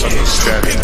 Static.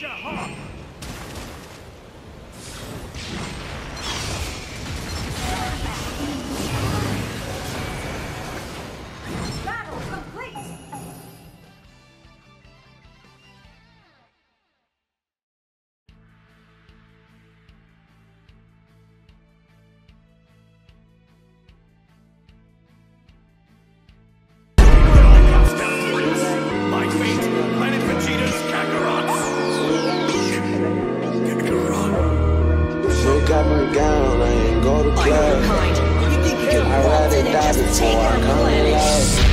Watch your heart! Battle complete! by your kind. You think you can run it and just take our planet?